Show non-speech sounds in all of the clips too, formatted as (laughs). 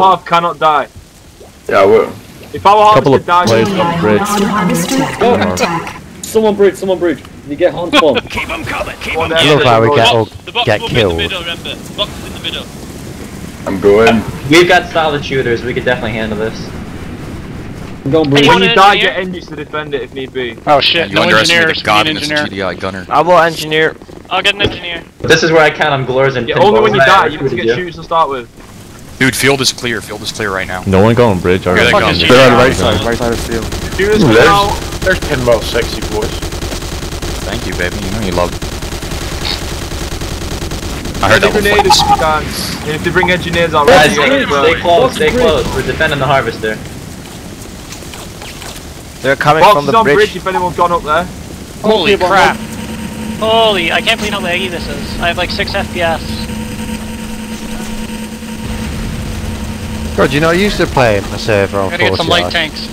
Our half cannot die. Yeah, I will. If our Couple harvester of dies, players we on can- bridge. Someone bridge, someone bridge. You get hunt bomb. (laughs) Keep them covered, keep One them there, coming. Look how we boys. get all The box get in the killed. middle, remember. Box is in the middle. I'm going. We've got solid shooters. We could definitely handle this. I'm going When you die, engineer? get engines to defend it if need be. Oh shit, You no underestimate engineers, the godness of engineer. GDI Gunner. I will engineer. I'll get an engineer. This is where I count on glores and Yeah, only when you die, you have to recruited get shooters to start with. Dude, field is clear. Field is clear right now. No one going bridge. Here they already. go. Fuck is They're on the right side. Right side of field. Dude, Ooh, come there's- out. There's pinball, sexy boys. Thank you, baby. You know you love. I heard that the one. grenades if you can. And if they bring engineers out, Guys, ready, stay, you go. stay close, stay close. We're defending the harvester. They're coming Box from is the on bridge. bridge. if anyone's gone up there. Holy crap. Holy, I can't believe how laggy this is. I have like 6 FPS. God, you know, I used to play in the server on Gotta get some light tanks.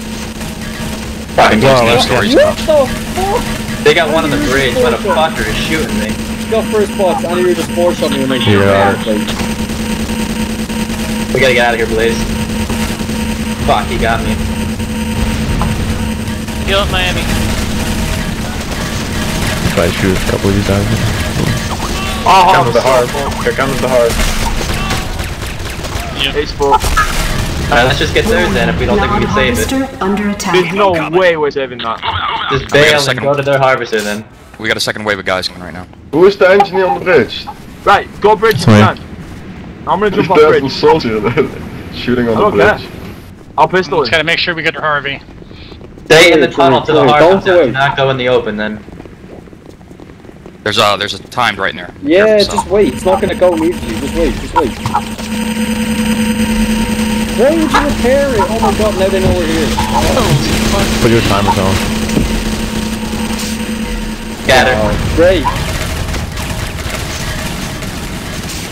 Fucking Well, glores. let's stories. What the fuck? They got one on the bridge, but a fucker is shooting me. Got first box. I need to just force on me when I shoot. Yeah. We gotta get out of here, Blaze. Fuck, he got me. Heal up Miami. Try to shoot a couple of these guys. Oh, Comes the hard. Here comes the hard. It's fucked. Alright, let's just get theirs then if we don't think we can save it. under attack. There's no way we're saving that. Just We bail and second- go to their harvester then. We got a second wave of guys coming right now. Who is the engineer on the bridge? Right, go bridge if you can. I'm gonna There's jump off there's a bridge. soldier there (laughs) shooting on I the don't care. bridge. I'll pistol Just gotta make sure we get to Harvey. Stay in the tunnel to the wait, harvester. don't Do wait. not go in the open then. There's a there's a timed right in there. Yeah, Careful, just Sal. wait. It's not gonna go immediately. Just wait. Just wait. Why would you repair it? Oh my god! Now they know we're here. Put your timers on. Got her. Oh, uh, great.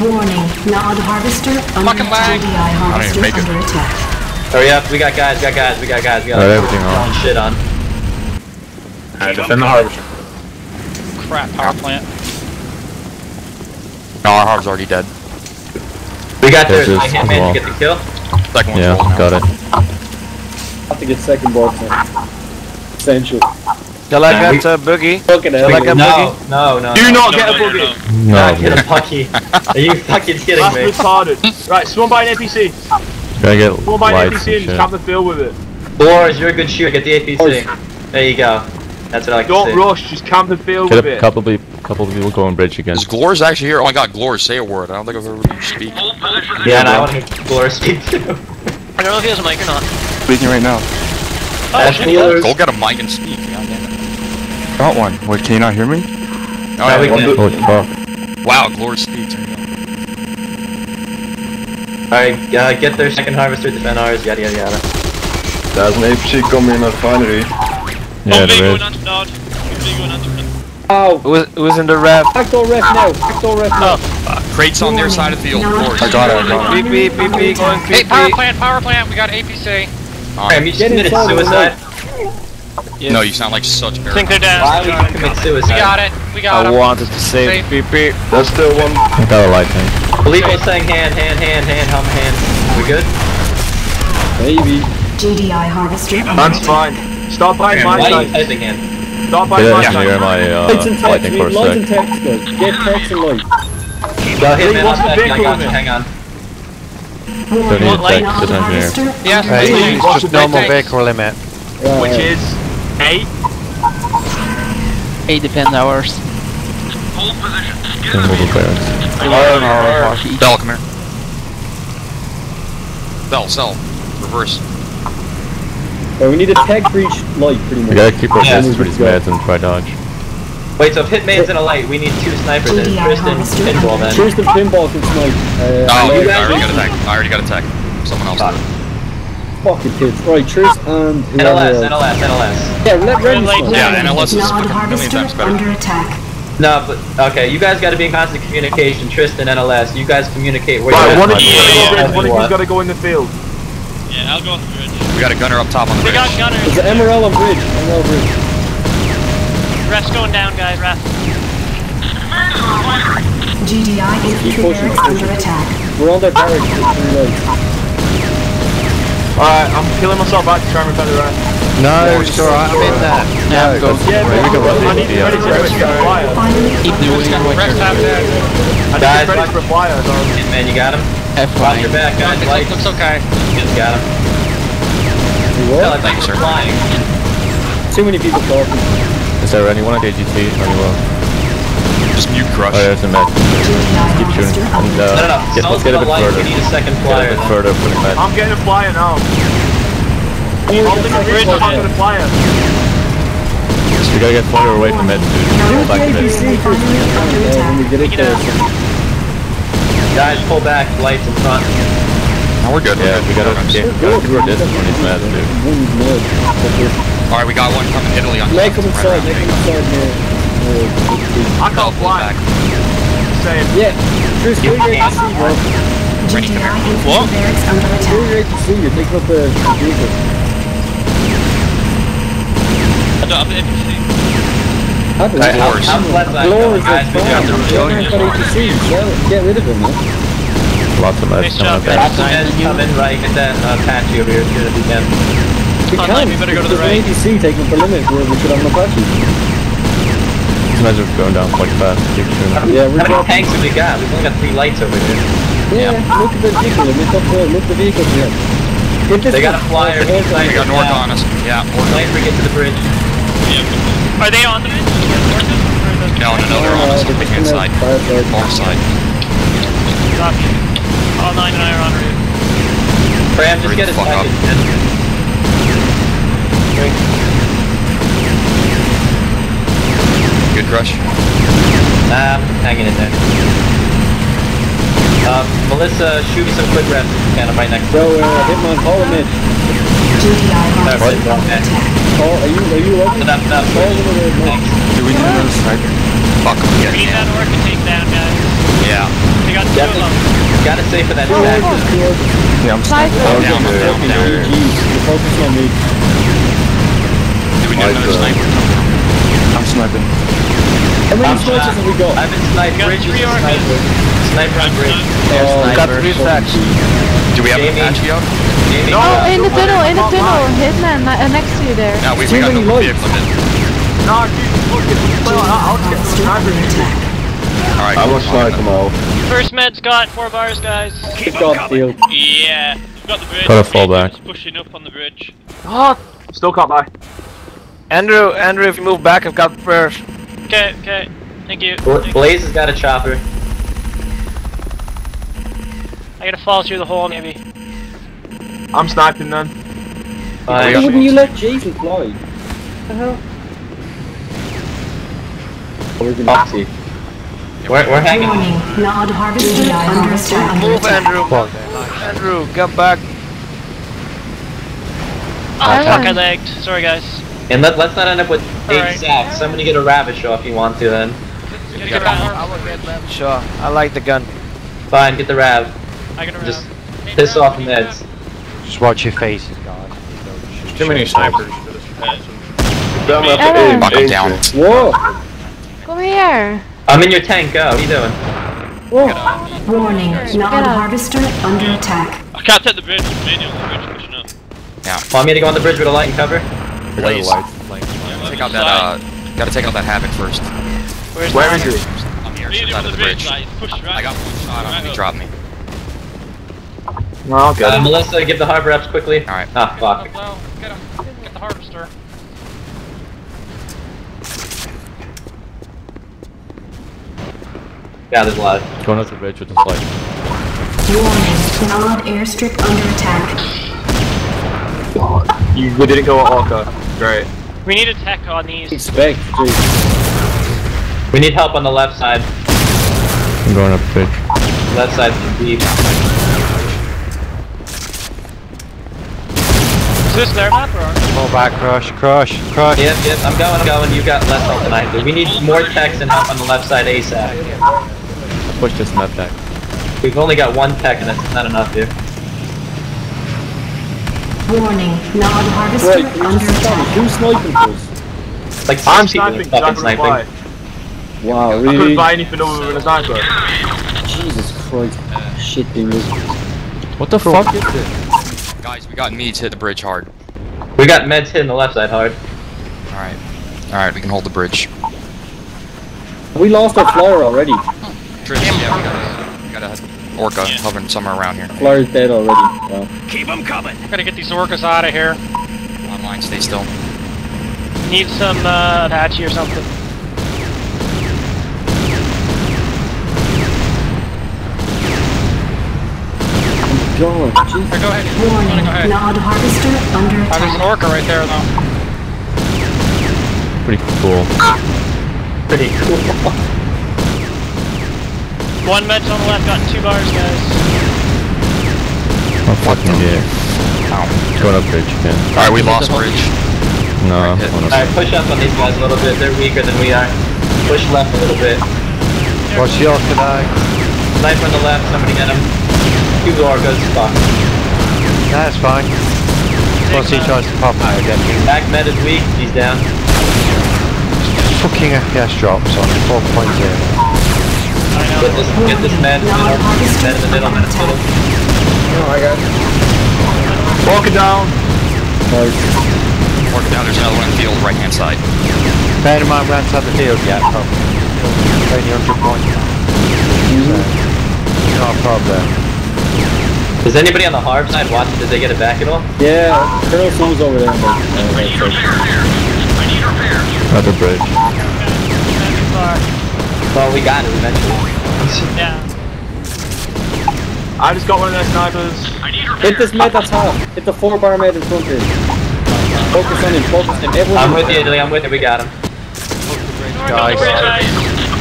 Warning, Nod harvester under Fucking lag. GDI I don't harvester make it. under attack. Oh, Hurry up, we got guys, we got guys, we got guys, we got Got everything on. shit on. Alright, defend the harvester. Crap, power plant. No, our harb's already dead. We got There's theirs. this I hit as man well. to get the kill. Second one's Yeah, rolling now. got it. have to get second box now. Essential. Shall I Yeah, get a buggy? Look at Shall I get a No, buggy? no, no. Do not No, get a no, no, buggy. no. Not No, get a pucky. Are you fucking kidding That's me? retarded. Right, someone by an APC. gotta get Someone buy an lights APC and and shit. cap the field with it. Boris, you're a good shooter. Get the APC. There you go. That's what I like Don't see. rush, just camp the field Get with a it. couple of couple of people going bridge again. Is Glores actually here? Oh my god, Glores, say a word. I don't think I've ever heard you speak. Yeah, and I want to hear Boris speak too. I don't know if he has a mic or not. Speaking right now. Oh, That's shit, he cool. does. Go get a mic and speak. God damn. Got one. Wait, can you not hear me? Oh, No, we yeah. can. Holy fuck. Wow, Glores speaks. Alright, uh, get their second harvester, defend ours, yada yada yada. There's an APC coming in at the refinery. Yeah, One big there going is. on to Nod. Two big going on to Ow! Who's, who's in the rev? Backdoor ref now. Backdoor ref now. Oh, Crates on their side of the field, Glores. I got it, I got it. Beep beep beep beep going Hey, beep power plant, power plant, we got APC. Alright, you just Get committed inside of the suicide. No, you sound like such a I think they're down. Why would you commit We suicide? got it, we got it. I him. wanted to save Safe. beep beep. There's still one. I got a light tank. Filippo's saying hand, hand, hand, hand, hum, hand. We good? Maybe. GDI harvester under That's fine. Start buying Why my are you side. typing hand? Start buying Get my an engineer side. my uh, Lights and light techs. We for need a lights and sec. techs, guys. Get techs and light. Go hit man, what's the back, I vehicle got you, hang on. Don't need Warning, a tech, Nod just engineer. harvester Yes, under Hey, it's just normal vehicle limit. Yeah, Which yeah. is eight. 8 defend hours. And mobile barracks. Bell, come here. Bell, sell. Reverse. Well, we need a tag breach light, pretty much. We gotta keep our Yeah. distance for these meds and try dodge. Wait, so if Hitman's in a light, we need two snipers and Tristan pinball then. Tristan Pinball can snipe. Uh, Oh, you I already want- got attacked. I already got attacked. Someone else did. fucking kids. Right, Tris and whoever NLS. NLS, NLS. Yeah, let Ren Red light. Yeah, NLS is Nod fucking a million times better. under attack. No, but, okay, you guys gotta be in constant communication, Tristan, NLS, you guys communicate where Right, you're one at. of you Yeah, yeah, one of you's gotta go in the field. Yeah, I'll go off the bridge. We got a gunner up top on the We bridge. We got gunners. There's an Emerald bridge. Emerald bridge. Ref's going down, guys. Ref. GDI infantry pushing, under attack. We're on their barracks with three lights. Alright, I'm killing myself back to try and repair the rest. No, it's alright, I'm in that. No, go Yeah, for it. We but got I need to one ready to ready to get flyers. Finally, Keep doing what Rest you're half doing. dead. I need Guys, to ready for flyers. or- Man, you got him? Have Watch fun. your back, guys. Looks, Lights. looks okay. Just got him. What? Yeah, like sir. flying. Too many people talking. Is there anyone at AGT? Anyone? Just mute Oh, crush. there's a med. GDI Keep shooting. harvester And, under uh, No, no, no. get, let's get a bit lights. further. We need a second Get a flyer. bit then. further for the med. I'm getting a flyer now. The bridge, I'm getting a flyer. We gotta get further away from med, dude. Back to med. APC first. Yeah, when we get it there. Guys, pull back. Lights in front. No, we're good. Yeah, we gotta Okay. get, gotta keep our distance from these meds, dude. One mid. Alright, we got one coming Italy on Make them right inside, around make me. them inside here. Uh, I can't Pull fly. back. Yeah, Chris, where you're AC, bro. GDI infantry barracks under Where attack. you're AC, you're taking up the vehicle. I don't have anything. Happens. Right, horse. I'm left side. Glorious, Guys, we fine. have to Don't have got APC. Get, get rid of him, man. Lots of meds Nice coming job, up guys. there. Lots of men coming right. Get that uh, Apache over here as soon as we can. We can't. we better go to the There's an APC taking up the limit where we should have an Apache. These meds are going down quite fast. Yeah, we're How many tanks have we got? We've only got three lights over here. Yeah, look at the vehicle. Look up the, look at the vehicle here. They got a flyer. Oh, okay. We got north on us. Yeah. Light we get to the bridge. Are they on the bridge? No, no, no, they're on us Uh, on the they're hand just side. gonna fire side. Far side. Copy. All nine and I are en route. Bram, just Hurry get the a fuck up. second. Good crush. Um, hanging in there. Um, Melissa, shoot me some quick reps if you can. I'm right next to Bro, uh, Hitman, follow him in. GDI harvester What? under Okay. attack. Are you, are you open? Enough, enough. Call one the, no. Thanks. Do we need another sniper? Fuck, I'm We need that orc to take down, guys. Yeah. We got two of them. Gotta stay for that Oh, stack. oh, oh. Yeah, I'm sniping. I'm down, I'm down, I'm down. Jeez, you're focusing on me. Do we need Like, another uh, sniper? I'm sniping. How many I'm snipers have we got? I've been sniped. We got Bridge three is a orcas. sniper. Sniper on bridge. Oh, Sniper. Got three stacks. Do we have an Jamie. Apache up? Jamie. Oh, in the tunnel, in the tunnel. Hitman uh, next to you there. No, we, Too we got many no vehicle in. No, dude, look, if we play like that, I'll just get to the Harvester sniper. under attack. Alright. I'm a sniper. First med's got four bars, guys. Good job, Theo. Yeah. We've got the bridge. Gotta fall back. Just pushing up on the bridge. Ah. Still can't buy. Andrew, Andrew, if you move back, I've got prayers. Okay, okay. Thank you. Bla- Thank you. Blaze has got a chopper. I gotta fall through the hole, maybe. I'm sniping then. Fine. got- Wouldn't you let Jason fly? The hell? We're gonna Oxy. We're, we're hanging. Warning, Nod harvester under attack. Move, attack. Andrew. Andrew, get back. Oh, fuck, I lagged. Sorry, guys. And let, let's not end up with eight Alright. sacks. Somebody get a ravish off if you want to then. Get around. I will get that. Sure, I like the gun. Fine, get the rav. I got around. Just piss off the meds. Just watch your faces, guys. Too many snipers. Damn, I have Aaron. Fuck, to down. Whoa! Come here. I'm in your tank, go. What are you doing? Whoa! Warning, Nod harvester under attack. I can't take the bridge. Manual the bridge pushing up. Want me to go on the bridge with a light and cover? Blaze. Take out that, uh, gotta take out that Havoc first. Where's Where the is he? On the air side of the bridge. Push right. I got one shot on him, he dropped me. No, I'll get Uh. Melissa, give the harbor ups quickly. Alright. Ah, fuck. Well, get him. Get the harvester. Yeah, there's a lot. Going up the bridge with the flight. Warning, Nod airstrip under attack. You, we didn't go at Orca. Great. We need a tech on these. Expect, jeez. We need help on the left side. I'm going up the bridge. Left side's deep. Is this their map or ours? Back, crush, crush, crush. Yep, yep, I'm going, I'm going. You got less help than I do. We need more techs and help on the left side ASAP. Push this med back. We've only got one tech and that's not enough here. Warning, Nod harvester Right, can under just attack. who's sniping for us? Like six I'm people are sniping fucking couldn't fly. sniping. Wow, I couldn't really? buy anything other than a sniper. Jesus Christ. Shit, dude. What the fuck is this? Guys, we got meds hit the bridge hard. We got meds hitting the left side hard. Alright. Alright, we can hold the bridge. We lost our flyer already. Trish, yeah, we got a, we got a orca hovering somewhere around here. Flyer's dead already. Wow. Gotta get these orcas out of here. Online, stay still. Need some uh, Apache or something. God, jeez. Here, go ahead. Warning, Go ahead. Nod Harvester under Oh, there's an orca right there though. Pretty cool. Pretty cool. (laughs) One med's on the left, got two bars, guys. Oh fucking yeah. Going up bridge again. Alright, we lost bridge. No, hit. Alright, push up on these guys a little bit. They're weaker than we are. Push left a little bit. What's your today? Knife on the left, somebody get him. Two orcas, fuck. That's fine. Once he tries to pop out again, Back med is weak, he's down. fucking FPS drops on 4.0. Get this, get this med, Nod med Harvester in the middle, med in the under middle. attack. Walking down. Orca down, there's another one in the field, right hand side. Bear in mind, we haven't had the field yet, probably. Only 100 points. So, not a problem. Is anybody on the harb side watching? Did they get it back at all? Yeah, Colonel Snow's over there. on the- uh, right side. Other bridge. Well, we got it eventually. Yeah. I just got one of their snipers. Hit this med that's half. Hit the four bar med in front of him. Focus on him, focus on him. Everyone I'm with you, Italy, I'm with you, we got him. Guys,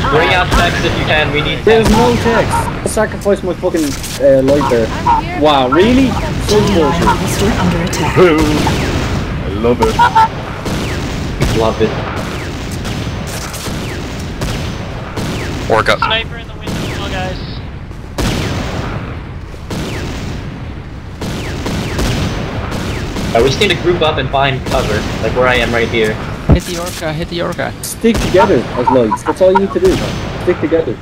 Bring out techs if you can, we need There's no techs. I sacrificed my fucking uh, light there. Wow, really? So GI bullshit. Under attack. I love it. Love it. Orca. Sniper in the window, guys. Uh, we just need to group up and find cover, like where I am right here. Hit the orca, hit the orca. Stick together as lights. That's all you need to do. Stick together.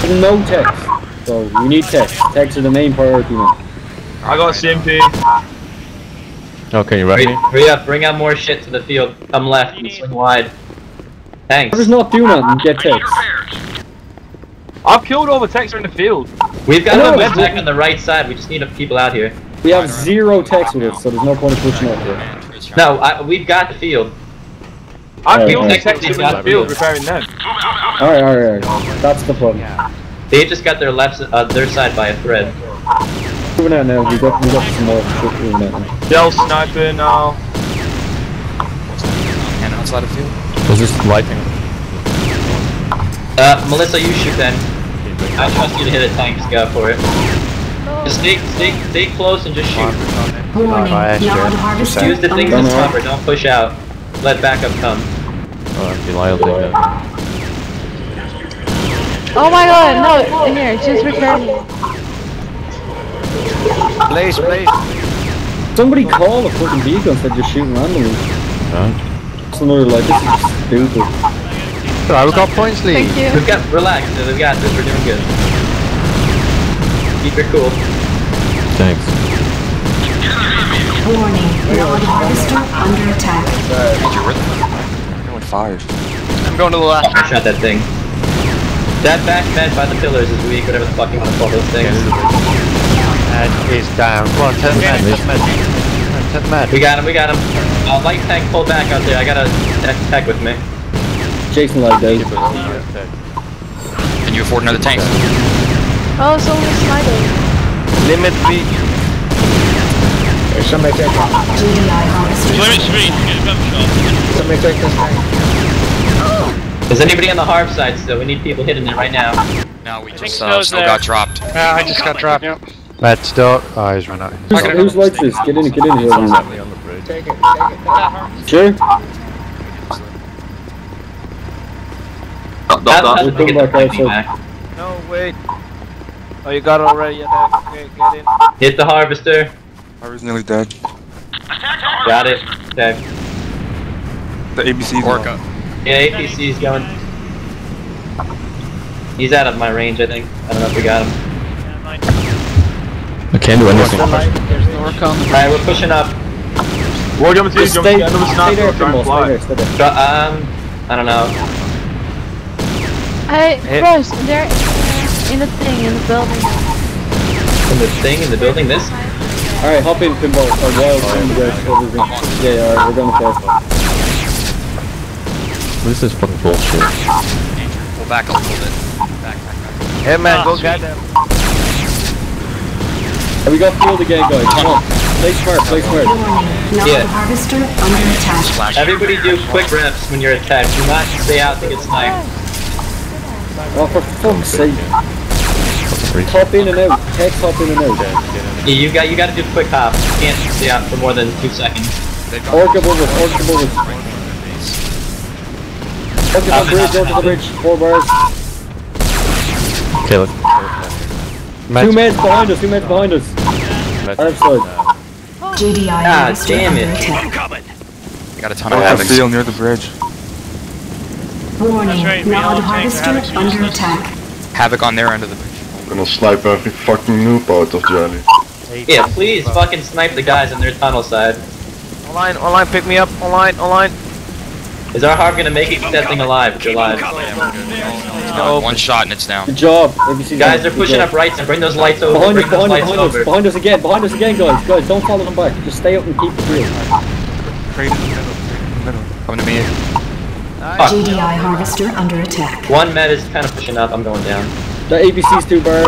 There's no techs. So we need techs. Techs are the main priority now. I got a CMP. Okay, you Hurry, ready? hurry up, bring out more shit to the field. Come left and swing wide. Thanks. Whoever's not doing nothing, get techs. I've killed all the Texer in the field. We've got I know, a med it's- on the right side, we just need a people out here. We have zero techs with us, so there's no point in pushing out there. No, I, we've got the field. I've Alright, killed the alright. Texer in the field, repairing them. Alright, alright, alright. That's the problem. They just got their left, uh, their side by a thread. Moving out now. We got, we got some more shit moving out now. Dell sniper now. And outside of field. Was this lighting? Uh, Melissa, you shoot then. I trust you to hit a tank, just go for it. Just stay, stay, stay close and just shoot. Warning, Bye, Harvester Use the things under as Don't cover, don't push out. Let backup come. Oh, Belial did that. Oh my god, no, in here, just repair me. Please, please. Somebody call a fucking vehicle instead of just shooting randomly. Huh? It's another like, this is stupid. Alright, we've got points lead. Thank you. We've got, relax, we've got this, we're doing good. Keep it cool. Thanks. Warning, Nod Harvester under attack. Get your rhythm. Everyone fires. I'm going to the left. I shot that thing. That back med by the pillars is weak, whatever the fuck you want to call those things. And he's down. Come on, turn the med, turn the med. Turn the med. We got him, we got him. Uh, light tank, pull back out there. I got a tech, tech with me. Jason like that. Can you afford another tank? Oh, someone's sniping. Limit speed. GI Harvester. Is anybody on the harp side still? We need people hitting it right now. No, we just Snow's uh, snow there. got dropped. Yeah, I just got dropped. Yep. Med stop. Oh, he's run out. Who's, who's like this? Get in, get in here. Exactly on the bridge. Sure? Dot, dot, That's dot. how to We'll get come back lightning outside. No, wait. Oh, you got it already. Yeah, okay, get in. Hit the harvester. I was nearly dead. Got it. Okay. The APC. Orca. Yeah, APC's going. He's out of my range, I think. I don't know if we got him. Yeah, mine. Okay, Can't do anything. Alright, we're pushing up. What do you want me to do? Just Do stay, you want me to get another stay there, sniper or try Kimball, and stay fly? there, stay there. But, um, I don't know. Hey, Frost, they're in the thing, in the building. In the thing in the building, this? Alright, hop in, Kimball, or Wild, send you guys everything. Yeah, alright, we're going to first. This is fucking bullshit. Pull back up a little bit. Back, back, back. Hey man, Ah, go sweet. get them. And we got fueled again, guys. Come on. Play smart, play smart. Warning. Yeah. harvester under attack. Everybody do quick reps when you're attacked. Do not stay out to get sniped. Oh, for fuck's sake. Freak. Hop in and out. Techs hop in and out. Yeah, you got you got to do quick hops. You can't stay out for more than two seconds. Orca above us, orca above us. Orca on the bridge, orca on the bridge. Four bars. Okay, look. Two men behind us, two men behind us. Arab side. GDI God harvester ah, damn under it. attack. Got a ton of havoc. near the bridge. Warning. That's right, we all Nod take harvester under attack. Havoc on their end of the bridge. I'm gonna snipe every fucking noob out of Johnny. Yeah, please fucking snipe the guys on their tunnel side. Online, online, pick me up. Online, online. Is our harp gonna make it keep that thing alive if you're alive? Uh, one shot and it's down. Good job. APC Guys, they're pushing up right and bring those lights over. Behind us, Bring behind us, behind us, behind us again, behind us again, guys. Guys, don't follow them back. Just stay up and keep it real. Coming to me. Fuck. GDI harvester under attack. One med is kind of pushing up. I'm going down. The APC's two bars.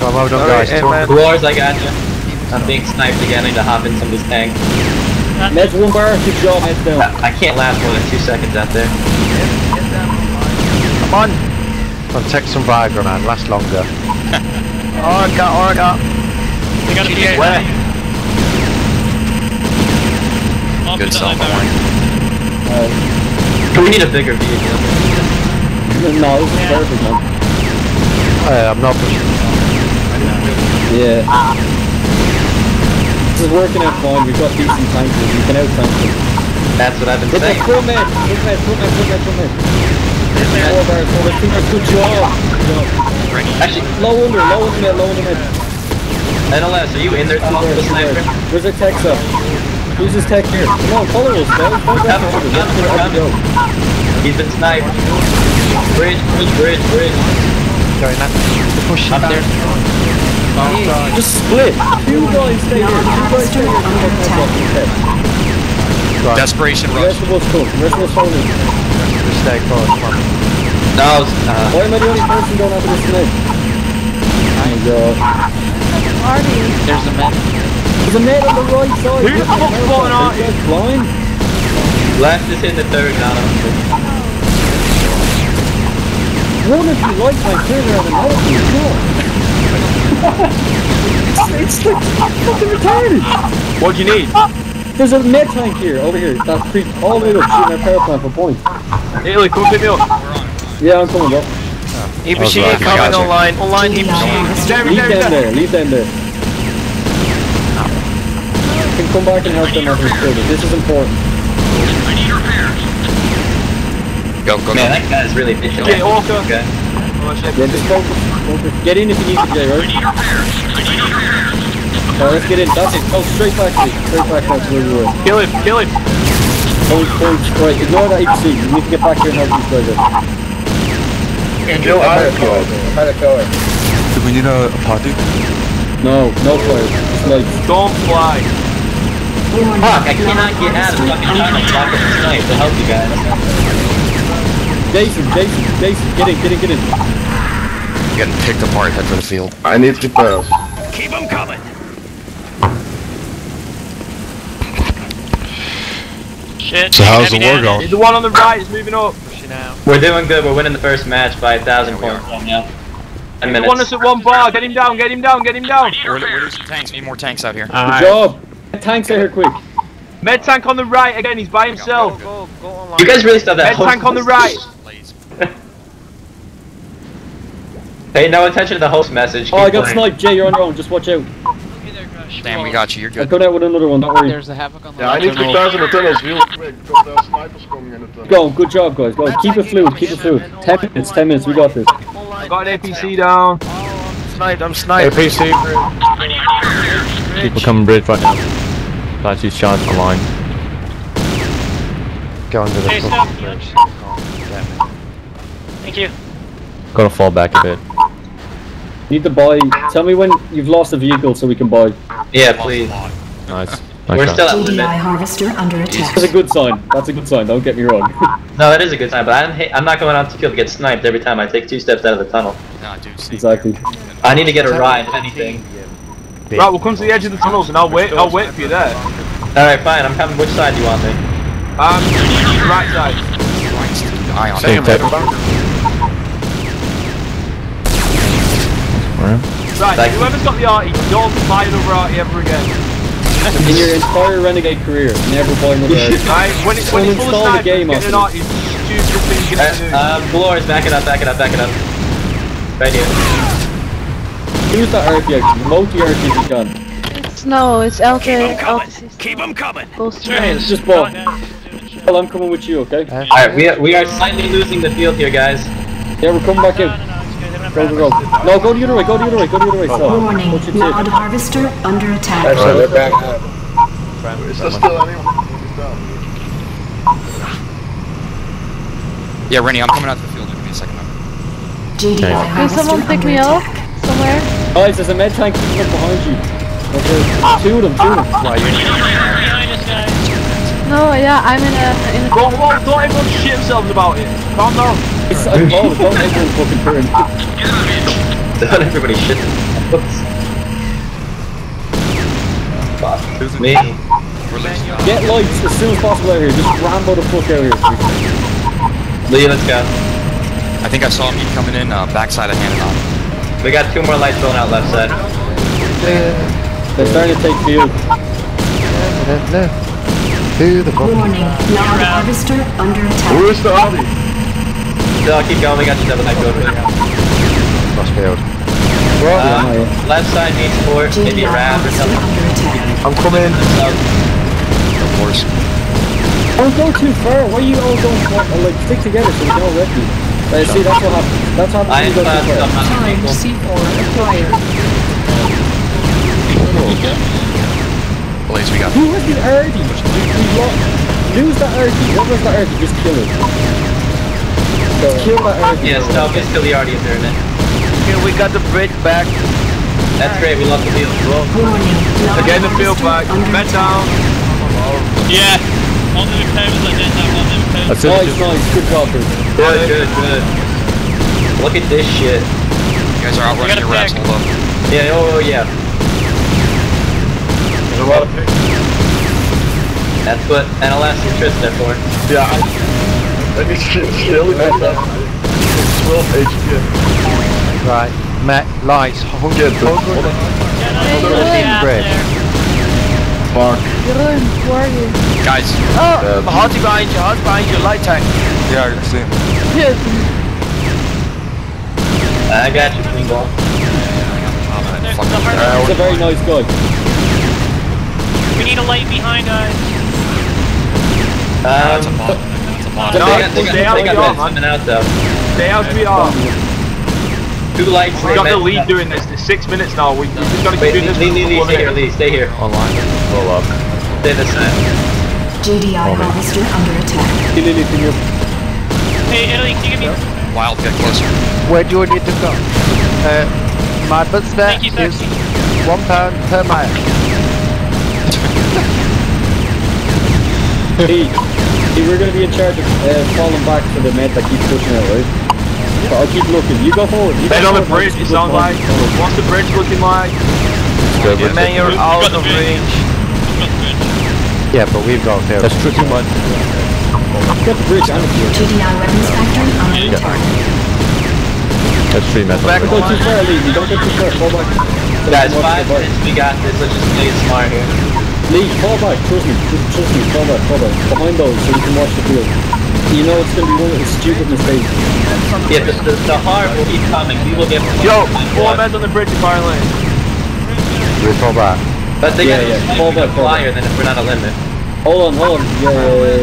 Alright, hey man. Wars, I got you. I'm being sniped again. I need to hop in somebody's tank. Meds one bar, good job, heads down. I can't last more than two seconds out there. Come on. I'll take some Viagra, man. Last longer. (laughs) Orca, Orca. They gotta be Where? Off Good to the self. We need a bigger vehicle. No, this is perfect, man. Uh, I'm not pushing. Yeah. This is working out fine. We've got decent tankers. We can out tank them. That's what I've been Hit that saying. full med, full med, full med, full med, full med. Four oh, bars, four bars, two bars. Good job. Good job. Actually, Low under, low under med, low under med. NLS, are you in there Two talking to bars, the two bars. sniper? Where's our tech stuff? Who's this tech here? Come on, follow us, guys. Don't go Coming, forward. coming, Let's coming. go. He's been sniped. Bridge, bridge, bridge, bridge. Up there. Just split. Two guys stay here. Two guys stay here. Two guys stay here. Desperation The rush. rest of us come. The rest of us follow. Just stay close. Come on. No, uh, Why am I the only person going after this tonight? Oh my god. Artie. There's the man. There's a man on the right side. Who the fuck's going on? Are blind? left is in the third now. One of you like my turn around and out of you. Come on. it's, it's like fucking retarded. What do you need? There's a med tank here, over here. That's creep all the way up, shooting our power plant for points. Italy, come pick me up. Yeah, I'm coming, bro. APC right. coming online. Online, GDI APC. harvester Jeremy, Leave them Jeremy. there, leave them there. You can come back and help them after it's further. This is important. Go, go, Man, go. that guy's really bitching. Okay, Orca. Okay. Oh. Yeah, just focus. Focus. Get in if you need to, Jay, right? Alright, let's get in. That's it. Go straight back to Straight back to where you were. Kill him, kill him. Hold, hold. Right, ignore that APC. You need to get back here and help these guys out. Kill Arco. Do we need a, a party? No, no fire. Just lights. Don't fly. Fuck, I cannot get out of harvester fucking under tunnel so I attack. snipe to help you guys. Jason, Jason, Jason, get in, get in, get in. Getting picked apart, head for the field. I need to pass keep repairs. Shit. So how's heavy the war going? The one on the right is moving up. We're doing good. We're winning the first match by a thousand points right now. Ten The one that's minutes. at one bar. Get him down, get him down, get him down. We're, we're losing tanks. Need more tanks out here. Good job. Tanks out here quick. Med tank on the right again, he's by himself. Go, go online. You guys really still Med tank on the right. Please. Pay no attention to the host message. Oh, I got playing. sniped. Jay, you're on your own. Just watch out. Damn, we got you. You're good. I'm good. coming out with another one. Don't worry. There's a havoc on the Yeah, I need repairs in the tunnels real quick because snipers coming in the. Go. Good job, guys. Go. Keep it fluid. Keep it fluid. Ten minutes. Ten minutes. We got this. I got an APC down. sniped, I'm sniped. APC. People coming bridge right now. Glad she's charged the line. Go under the Hey, foot stop. bridge. Thank you. Gotta fall back a bit. Need to buy. Tell me when you've lost a vehicle so we can buy. Yeah, please. Nice. We're nice still shot. at GDI limit. harvester under attack. That's a good sign. That's a good sign. Don't get me wrong. (laughs) No, that is a good sign. but I'm, I'm not going out to field to get sniped every time I take two steps out of the tunnel. Nah, dude, see. exactly. I need to get a ride, if anything. Right, we'll come to the edge of the tunnels and I'll wait. I'll wait for you there. Alright, fine, I'm coming. Which side do you want me? Um, right side. Christ, dude, eye on Same that. type. Alright. Right, Thank you. whoever's got the arty, don't buy another arty ever again. In your entire renegade career, never buy another (laughs) arty. Right, when it's when it's full Uninstall of the snipers, game get an after arty. Stupid thing you can do. Uh, um, Glorious, back it up, back it up, back it up. Right here. Use that arty out. Remote the arty if you can. It's no, it's LK. LK Keep them coming. It's just ball. Well, I'm coming with you, okay? Alright, we are, we are slightly losing the field here, guys. Yeah, we're coming back in. Go, go, go. No, go the other way. Go the other way. Go the other way. Stop. Warning, Watch loud harvester under attack. Actually, they're back up. Is there still anyone? Yeah, Rennie, I'm coming out to the field. Give me a second. GDI Can someone pick me up somewhere? Guys, there's a med tank behind you. Okay. Two of them. Two of them. Behind us, guys. No, yeah, I'm in a in a. Whoa, whoa, don't everyone shit themselves about it. Calm down. It's a ball. Don't everyone fucking turn. (laughs) Don't everybody shit. Oops. Fuck. Me. We're. Get lights as soon as possible out here. Just Rambo the fuck out here. Lee, let's go. I think I saw me coming in uh, backside of Hananon. We got two more lights going out left side. They're starting to take field. Who the fuck? Warning, loud harvester under attack. Where's the arty? So I'll keep going, we got the double night code. Lost field. Uh, left side needs support, maybe a ram or something. I'm coming. So, Of course. Don't go too far. Why are you all going far? like stick together so we can all wreck you. Uh, see, that's what happens. That's what happens when am you go too class far. up on people. Blaze, we got. Who has the arty? We lost. Lose that arty. What was that arty? Just kill it. Kill that arty. Yes, no, just kill the already in there, Here, we got the bridge back. That's great, we lost the field. Warning, loud Again, the field back. under down. Yeah. All the repairs I did that, all the repairs. Nice, nice. Good job, Chris. Good, good, good. Look at this shit. You guys are outrunning your rats. pick. Hold up. Yeah, oh, oh yeah. There's a lot of pigs. That's what NLS and Tris there for. Yeah, I, I need still in that. 12 HP. Right. Matt, lights. Hold on. Hey, Hold on. Jeroen, Bridge. Mark. Jeroen, where are you? Guys, Oh, Hottie behind you, hottie behind you, light tank. Yeah, I can see him. shit. I got you, clean ball. fucking He's a very nice guy. We need a light behind us. That's a Um, bot. That's a they No, got, they got, they of got the red coming out though. Stay out we are. Two lights. We they got the met- lead doing this. It's six minutes now. We, we just gotta keep Wait, doing this. Lee, Lee, Lee, stay here. Lee, stay here. Online. Blow up. Stay this side. GDI harvester under attack. Kill anything up. Hey, Italy, can you give me... Wild, get closer. Where do you need to go? Uh, my bus fare Thank you, sir. is one pound per mile. (laughs) Hey, hey, we're gonna be in charge of uh, falling back for the med that keeps pushing out, right? But I'll keep looking. You go forward. You Head go on the bridge. It sounds like. What's the bridge looking like? Good. Yeah, man, you're out of range. Yeah, but we've got here. That's too too much. Get the bridge and the field. GDI weapons factory under attack. That's three mess. Don't go too far, Lee. You don't go too far. Fall back. Guys, Fall five back, fall back. minutes, we got this. Let's just play it smart here. Lee, fall back. Trust me. Just Trust me. Fall back. Fall back. Behind those so you can watch the field. You know it's gonna be one of the stupid mistakes. Yeah, the, the, the harm will keep coming. We will get Yo, four men on the bridge in fire lane. We fall back. But they Yeah, got yeah, to fall back, fall flyer then if we're not a limit. Hold on, hold on. Yeah, yeah,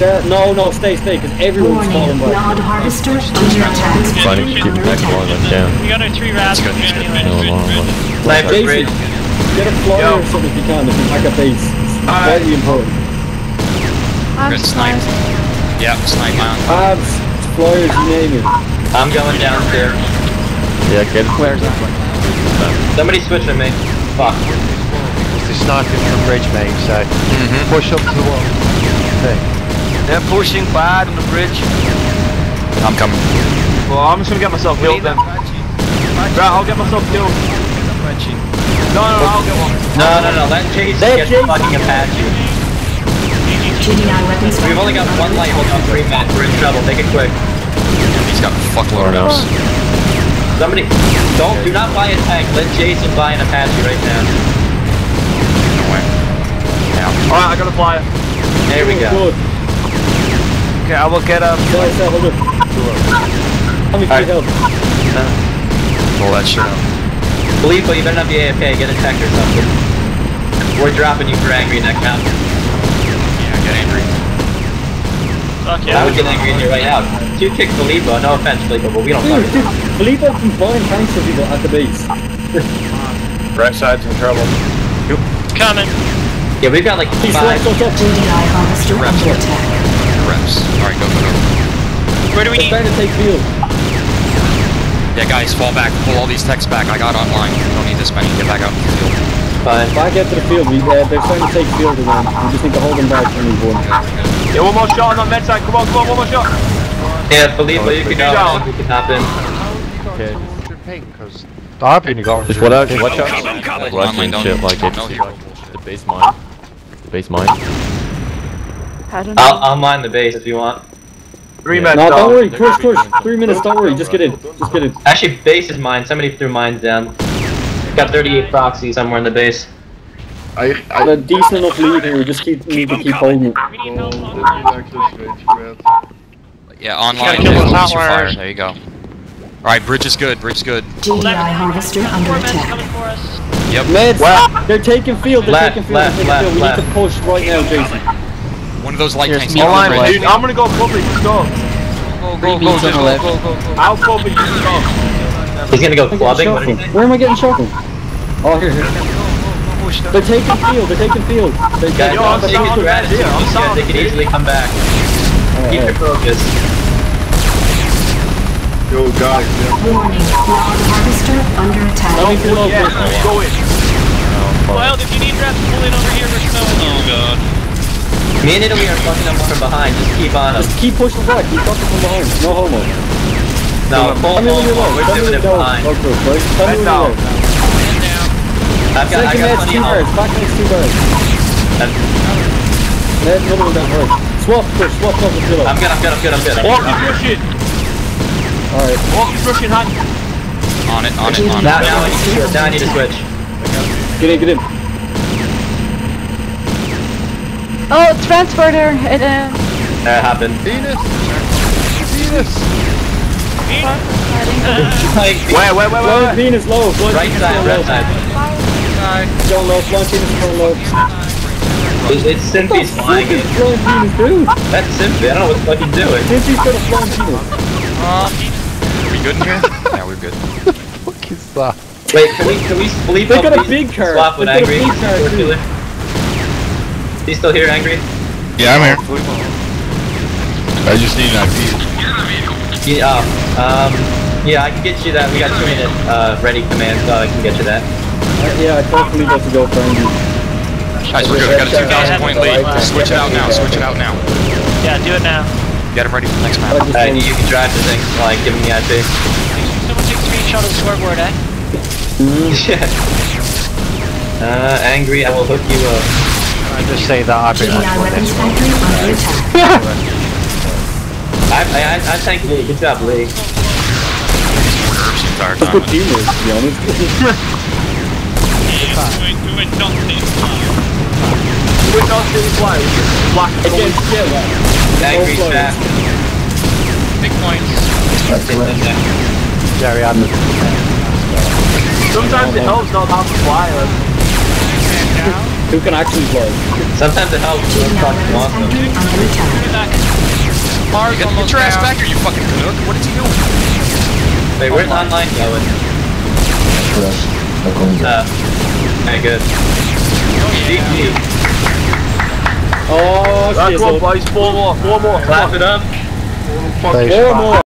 yeah. No, no, stay, stay, because everyone's falling Warning, back. Nod Harvester under attack. Trying to keep Under back attack. long as We got our three rats with me anyway. No, long, long. Sniper bridge. Get a flyer or something if you can, if you back up base. It's very important. I'm Good snipe. fine. Yeah, snipe on. Abs, flyers, you name it. I'm going downstairs. Yeah, get Where's that? Somebody switch with me. Fuck. They're sniping from bridge, mate, so mm-hmm. push up to the wall. They're pushing bad on the bridge. I'm coming. Well, I'm just gonna get myself killed then. Right, I'll get myself killed. No, no, no, I'll get one. No, no, no. Let Jason Let get the fucking Apache. GDI weapons We've only got one light. Hold on, three minutes. We're in trouble. Make it quick. He's got a fuckload of those. Somebody, don't, do not buy a tank. Let Jason buy an Apache right now. Yeah. Alright, I got a flyer. There we go. Good. Okay, I will get up. Set, set, hold up. How many Alright. feet? Pull that shit out. Filippo, you better not be AFK. Get a tech or something. We're dropping you for angry next round. Yeah, get angry. Fuck yeah. I would get angry in here right now. Two kick Filippo. No offense, Filippo, but we don't Dude, fucking. dude, Filippo can find tanks for people at the base. (laughs) Right side's in trouble. Yep. Coming. Yeah, we've got like He's five. left us up. GDI harvester under attack. Reps. Alright, go, go, go. Where do we They're need? trying to take field. Yeah, guys, fall back. Pull all these techs back. I got online. Don't need this many. Get back out in the field. Fine. Back out to the field. We, uh, they're starting to take field again. We just need to hold them back and move on. Yeah, one more shot on that med side. Come on, come on, one more shot. Yeah, believe Filippo, you can Down. hop in. We can hop in. Okay, your ping, because I've been going Just what out, watch out. Online, Rushing don't- shit like no it's the base mine. The base mine. I don't know. I'll, I'll mine the base if you want. Three Yeah. meds No, don't worry. Push, push. Three minutes. Don't worry. Just get in. Just get in. Actually, base is mine. Somebody threw mines down. Got 38 proxy somewhere in the base. I, Got a decent enough lead here. We just keep need to keep holding it. We need help online. Yeah, online. Kill those Use fire. There you go. Alright, bridge is good. Bridge is good. GDI harvester under attack. coming for us. Yep. Meds. They're taking field. They're Left, taking field. left, They're taking field. We left, need to push right now, Jason. One of those light Here's tanks. me get oh, on online, the bridge. dude. I'm gonna go cover. Let's go. Go, go, go, just go, go, go, go. I'll cover you. Let's go. He's gonna go I'm clubbing. What did shot he from. say? Where am I getting shot from? Oh, here, here. They're taking field. They're taking field. They're Guys, Yo, don't I'm take south it of your that attitude. here. I'm These guys, They can easily come back. Keep your focus. Yo, guys, Warning, Nod harvester under attack. Let me pull over. Go in. Wild, if you need reps, pull in over here. We're. Oh god. Me and Italy are fucking them from behind. Just keep on them. Just keep pushing back. Keep fucking from behind. No homo. No, full, Tell me full, when you're full. low. We're doing it you're behind. Okay, right? Tell me Head down. I've got, I Second got edge, plenty two of bars. Back next two bars. I'm, Head another one down right. Swap, push, swap, swap with pillow. I'm good, I'm good, I'm good, I'm good. Walk good. is rushing. Alright. Walk is rushing, hand. On it, on it, on it. now I need to switch. Now I need to switch. Get in, get in. Oh, transporter. It uh. That happened. Venus! Venus! Like, Where, where, where, Blind where? Venus low. Blind right Venus side, right low. side. Going low. Blind Venus going low. It's, it's Cynthia's flying What it. is Blind Venus doing? That's Cynthia. I don't know what the fuck he's doing. Since he's got a Blind Venus. Are we good in here? yeah, we're good. (laughs) What is that? Wait, can we, can we split They got a big car. Swap with They got a Angry. big car, Or too. Killer. He's still here, Angry? Yeah, I'm here. I just need an IP. Yeah, oh, um, yeah, I can get you that. We got two minute, uh, ready command, so I can get you that. Uh, yeah, I totally got to go for Angry. Guys, we're good. We got a 2,000 point lead. Switch it out now. Switch it out now. Yeah, do it now. Get him ready for the next I map. Uh, want- you can drive the thing, like, give him the IP. Someone take a screenshot of the scoreboard, eh? (laughs) yeah. Uh, Angry, I will hook you up. I just say that I've been GDI on weapons this factory under attack. I, I, I, I thank Lee. Good job, Lee. Herbs the entire That's good time. teamwork, to be honest. We're not seeing flyers. Black and gold. Against yeah, Angry flyers. back. Big points. Jerry, I'm the Sometimes it helps not to have a flyer. Who can actually fly? Sometimes it helps. Two Don't fucking Navigators want them. attack. Get, get your ass back here, you fucking canuck. What is he doing? Wait, where's online going? Uh, okay, good. GG. Oh, Right, shit. come on, boys. Four more. Four more. Come Clap on. it up. Four more.